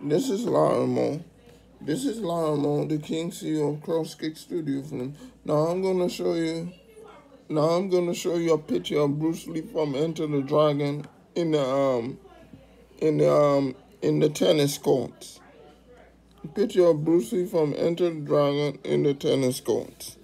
This is Larry Moore. This is Larry Moore, the King CEO of Crosskick Studio Film. Now I'm gonna show you. Now I'm gonna show you a picture of Bruce Lee from Enter the Dragon in the um in the um in the tennis courts. Picture of Bruce Lee from Enter the Dragon in the tennis courts.